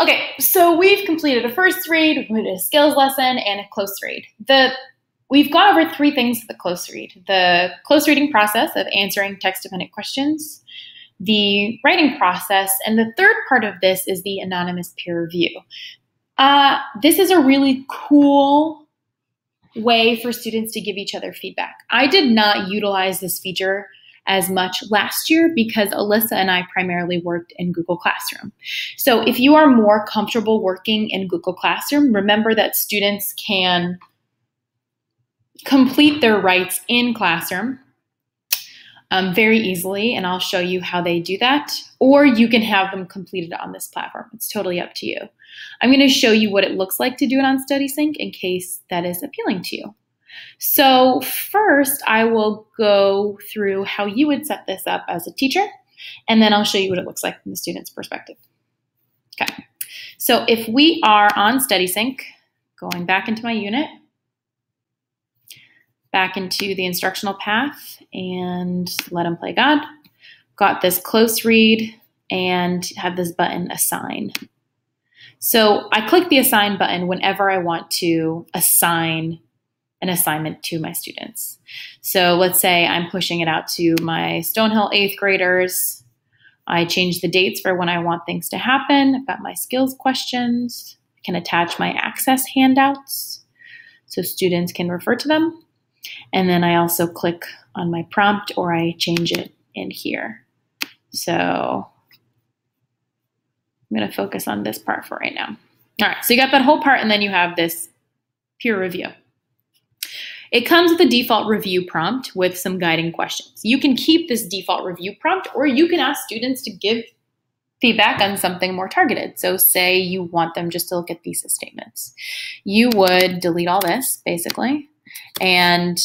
Okay, so we've completed a first read, we've completed a skills lesson, and a close read. The We've gone over three things the close read the close reading process of answering text dependent questions, the writing process, and the third part of this is the anonymous peer review. Uh, this is a really cool way for students to give each other feedback. I did not utilize this feature as much last year because Alyssa and I primarily worked in Google Classroom. So if you are more comfortable working in Google Classroom, remember that students can complete their writes in Classroom um, very easily, and I'll show you how they do that. Or you can have them completed on this platform. It's totally up to you. I'm going to show you what it looks like to do it on StudySync in case that is appealing to you. So first, I will go through how you would set this up as a teacher, and then I'll show you what it looks like from the student's perspective. Okay, so if we are on StudySync, going back into my unit, back into the instructional path and let them play God. Got this close read and have this button assign. So I click the assign button whenever I want to assign an assignment to my students. So let's say I'm pushing it out to my Stonehill eighth graders. I change the dates for when I want things to happen. I've got my skills questions. I can attach my access handouts so students can refer to them. And then I also click on my prompt or I change it in here. So I'm going to focus on this part for right now. All right, so you got that whole part and then you have this peer review. It comes with a default review prompt with some guiding questions. You can keep this default review prompt or you can ask students to give feedback on something more targeted. So say you want them just to look at thesis statements. You would delete all this basically and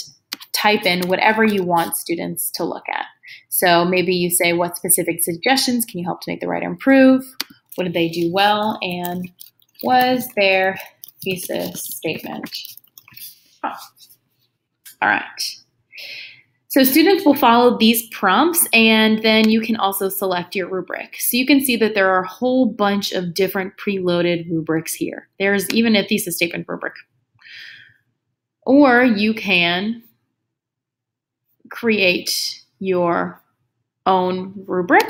type in whatever you want students to look at. So maybe you say, what specific suggestions can you help to make the writer improve? What did they do well? And was their thesis statement? All right. So students will follow these prompts and then you can also select your rubric. So you can see that there are a whole bunch of different preloaded rubrics here. There's even a thesis statement rubric. Or you can create your own rubric.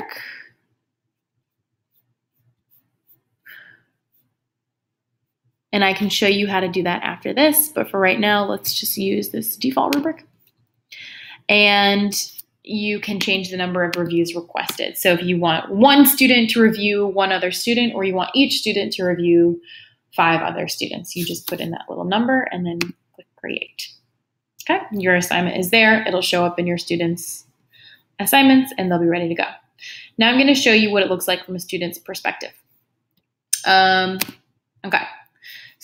And I can show you how to do that after this, but for right now, let's just use this default rubric. And you can change the number of reviews requested. So if you want one student to review one other student, or you want each student to review five other students, you just put in that little number and then click create. Okay, your assignment is there. It'll show up in your students' assignments and they'll be ready to go. Now I'm going to show you what it looks like from a student's perspective. Um, okay,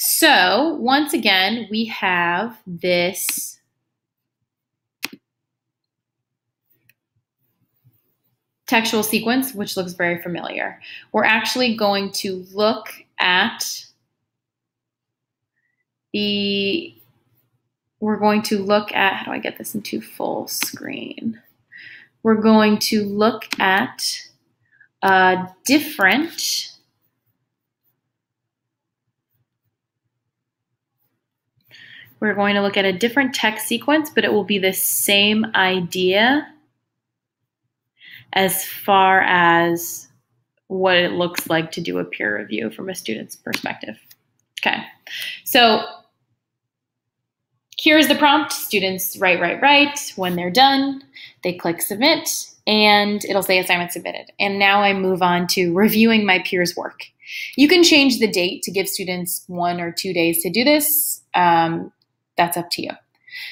so once again, we have this textual sequence, which looks very familiar. We're actually going to look at the we're going to look at, how do I get this into full screen? We're going to look at a different we're going to look at a different text sequence, but it will be the same idea as far as what it looks like to do a peer review from a student's perspective. Okay, so Here's the prompt. Students write, write, write. When they're done, they click submit and it'll say assignment submitted. And now I move on to reviewing my peers' work. You can change the date to give students one or two days to do this. Um, that's up to you.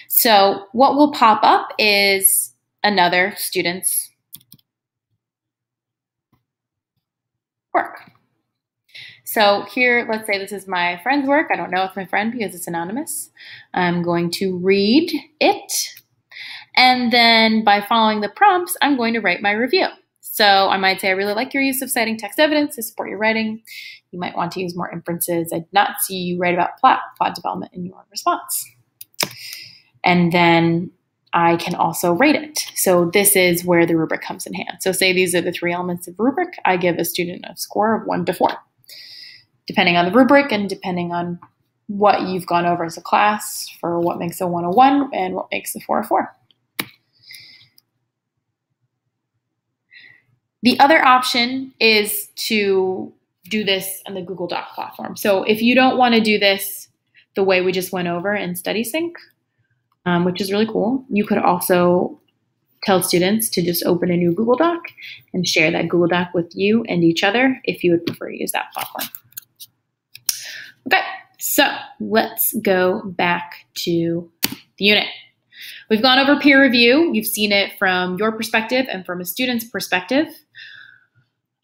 So what will pop up is another student's work. So here, let's say this is my friend's work. I don't know it's my friend because it's anonymous. I'm going to read it. And then by following the prompts, I'm going to write my review. So I might say, I really like your use of citing text evidence to support your writing. You might want to use more inferences. I did not see you write about plot, plot development in your response. And then I can also rate it. So this is where the rubric comes in hand. So say these are the three elements of rubric. I give a student a score of one to four. depending on the rubric and depending on what you've gone over as a class for what makes a 101 and what makes a 404. The other option is to do this on the Google Doc platform. So if you don't want to do this the way we just went over in StudySync, um, which is really cool, you could also tell students to just open a new Google Doc and share that Google Doc with you and each other if you would prefer to use that platform. Okay, so let's go back to the unit. We've gone over peer review. You've seen it from your perspective and from a student's perspective.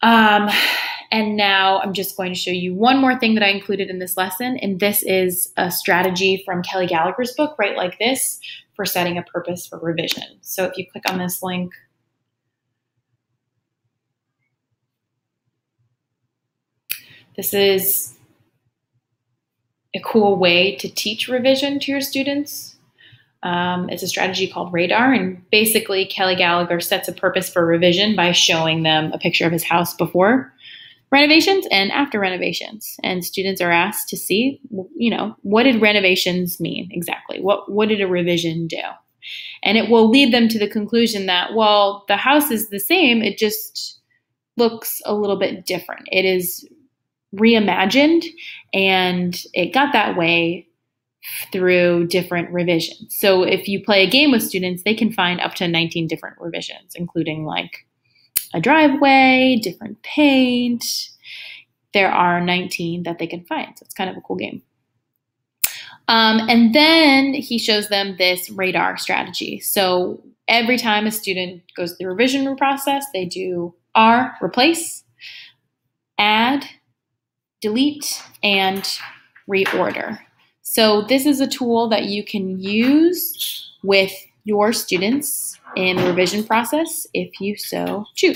Um, and now I'm just going to show you one more thing that I included in this lesson. And this is a strategy from Kelly Gallagher's book, Write Like This, for setting a purpose for revision. So if you click on this link, this is a cool way to teach revision to your students. Um, it's a strategy called Radar, and basically, Kelly Gallagher sets a purpose for revision by showing them a picture of his house before renovations and after renovations. And students are asked to see, you know, what did renovations mean exactly? What what did a revision do? And it will lead them to the conclusion that, well, the house is the same, it just looks a little bit different. It is reimagined and it got that way through different revisions. So if you play a game with students, they can find up to 19 different revisions, including like a driveway, different paint. There are 19 that they can find. So it's kind of a cool game. Um, and then he shows them this radar strategy. So every time a student goes through the revision process, they do R, replace, add, delete, and reorder. So this is a tool that you can use with your students in the revision process if you so choose.